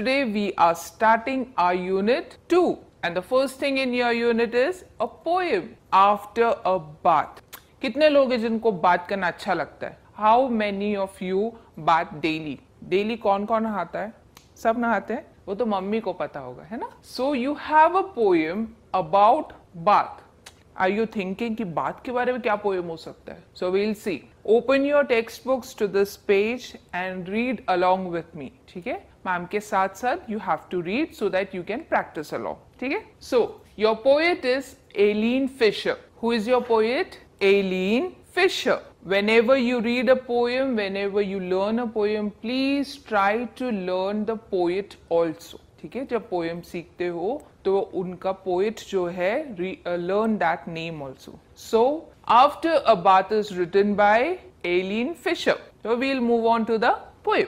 today we are starting our unit 2 and the first thing in your unit is a poem after a bath. कितने लोग हैं जिनको बात करना अच्छा लगता है? How many of you bath daily daily कौन कौन नहाता है? सब नहाते हैं? वो तो मम्मी को पता होगा, है ना? So you have a poem about bath are you thinking कि बात के बारे में क्या पोएम हो सकता है? So will see open your text books to this page and read along with me ठीक है? मैम के साथ साथ you have to read so that you can practice along ठीक है? So your poet is Eileen Fisher who is your poet Eileen Fisher whenever you read a poem, whenever you learn a poem, please try to learn the poet also. ठीक है? जब poem सीखते हो तो उनका poet जो है learn that name also so after a bath is written by Eileen Fisher we'll move on to the poem.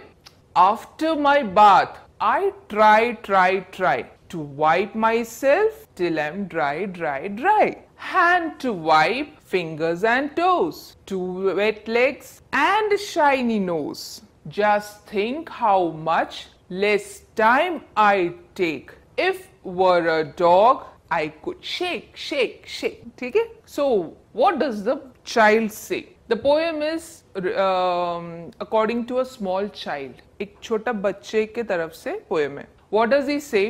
After my bath, I try, try, try to wipe myself till I'm dry, dry, dry. Hand to wipe fingers and toes, two wet legs and a shiny nose. Just think how much less time I take. If were a dog, I could shake, shake, shake. Okay? So, what does the child say? The poem is according to a small child एक छोटा बच्चे के तरफ़ से poem है. What does he say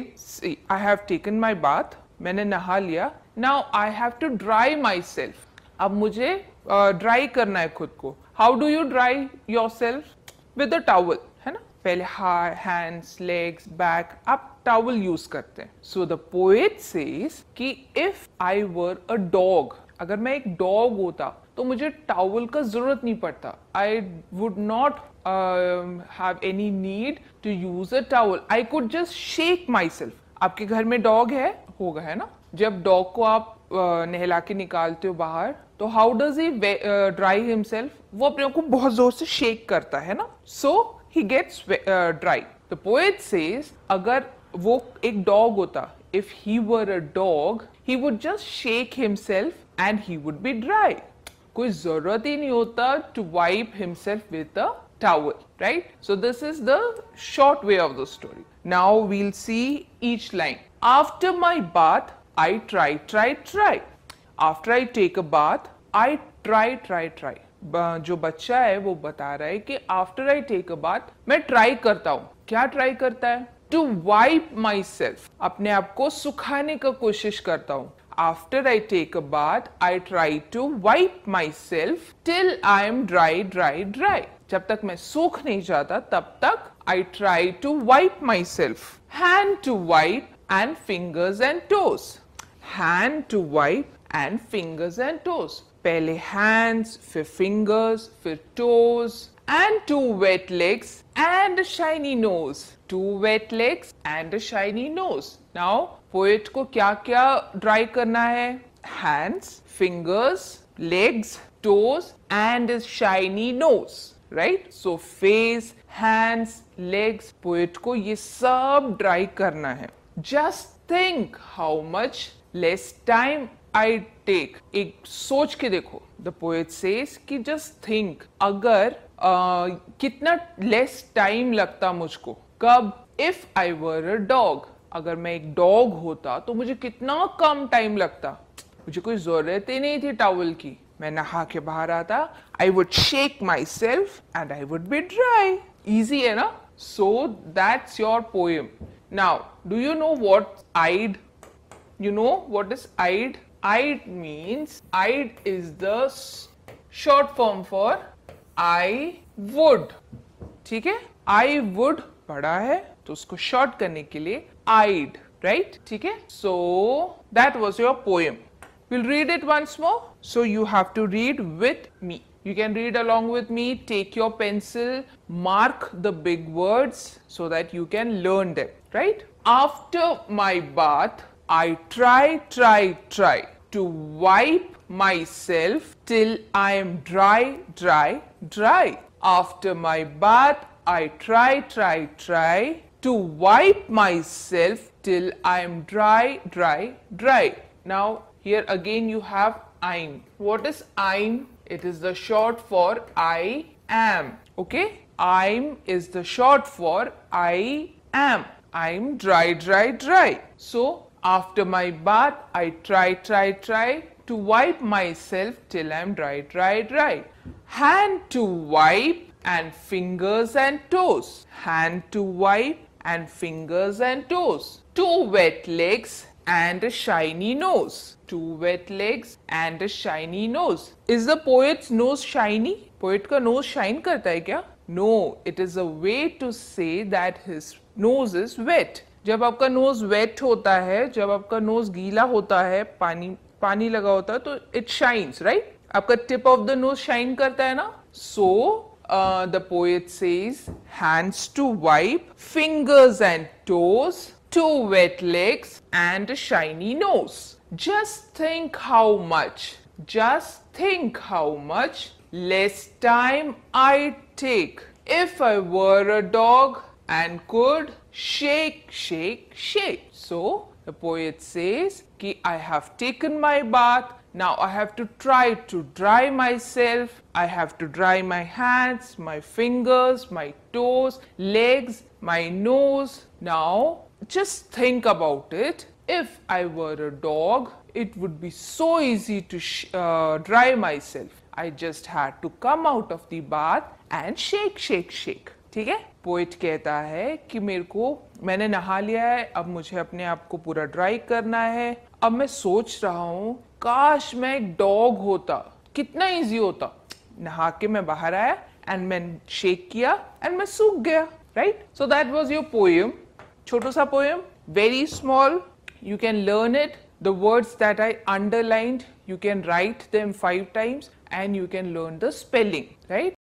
I have taken माई बात मैंने नहा लिया. Now I have to dry myself अब मुझे ड्राई uh, करना है खुद को. How do you dry yourself with towel है ना? पहले हाई हैंड्स लेग्स बैक आप टावल यूज़ करते हैं. सो द पोएट सेज कि if I were a dog अगर मैं एक डॉग होता तो मुझे टावल का ज़रूरत नहीं पड़ता। I would not have any need to use a towel I could just shake myself आपके घर में डॉग है? होगा है ना? जब डॉग को आप uh, नहला के निकालते हो बाहर तो how does he dry himself वो अपने को बहुत ज़ोर से शेक करता है ना? So he gets dry. The poet says, अगर वो एक डॉग होता, if he were a dog, he would just shake himself and he would be dry. कोई ज़रूरत ही नहीं होता to wipe himself with a right so this is the short way of the story now we'll see each line after my bath I try try try after I take a bath I try try try जो बच्चा है, वो बता रहा है कि after I take a bath मैं try करता हूँ। क्या ट्राई करता है? टू वाइप माई सेल्फ अपने आप को सुखाने का कोशिश करता हूँ। I take a bath I try to wipe myself till I am dry dry dry जब तक मैं सूख नहीं जाता तब तक try to wipe myself hand to wipe and fingers and toes hand to wipe and fingers and toes पहले hands, फिर fingers, फिर toes, and two wet legs and a shiny nose. Two wet legs and a shiny nose. Now, poet को क्या क्या dry करना है? Hands, fingers, legs, toes, and a shiny nose. Right? So face, hands, legs, poet को ये सब dry करना है. Just think how much less time I take एक सोच के देखो द पोएट सेज कि जस्ट थिंक अगर uh, कितना लेस टाइम लगता मुझको कब if I were a dog अगर मैं एक डॉग होता तो मुझे कितना कम टाइम लगता। मुझे कोई ज़रूरत ही नहीं थी टावल की। मैं नहा के बाहर आता I would shake myself and I would be dry easy है ना? So that's your poem now do you know what I'd you know what is I'd? I'd means I'd is the short form for I would. ठीक है I would पढ़ा है तो उसको short करने के लिए I'd right ठीक है so that was your poem we'll read it once more so you have to read with me you can read along with me take your pencil mark the big words so that you can learn them right after my bath I try, try, try to wipe myself till I am dry, dry, dry. After my bath, I try, try, try to wipe myself till I am dry, dry, dry. Now, here again you have I'm. What is I'm? It is the short for I am. Okay? I'm is the short for I am. I'm dry, dry, dry. So after my bath, I try, try, try to wipe myself till I'm dry, dry, dry. Hand to wipe and fingers and toes. Hand to wipe and fingers and toes. Two wet legs and a shiny nose. Two wet legs and a shiny nose. Is the poet's nose shiny? Poet ka nose shine karta hai kya? No, it is a way to say that his nose is wet. जब आपका nose wait होता है, जब आपका nose गीला होता है, पानी पानी लगा होता है तो इट शाइन्स राइट आपका tip of the nose shine करता है ना? So the poet says hands to wipe fingers and toes two wet legs and shiny nose just think how much just think how much less time I'd take. If I were a dog and could shake, shake, shake. So the poet says कि I have taken my bath. Now I have to try to dry myself. I have to dry my hands, my fingers, my toes, legs, my nose. Now just think about it. If I were a dog, it would be so easy to uh, dry myself. I just had to come out of the bath and shake, shake, shake. ठीक है poet कहता है कि मेरे को, मैंने नहा लिया है, अब मुझे अपने आप को पूरा ड्राई करना है। अब मैं सोच रहा हूँ, काश मैं एक डॉग होता। कितना इजी होता। नहा के मैं बाहर आया एंड मैं शेक किया एंड मैं सूख गया right so that was your poem छोटो सा poem very small you can learn it the words that I underlined you can write them five times and you can learn the spelling, right?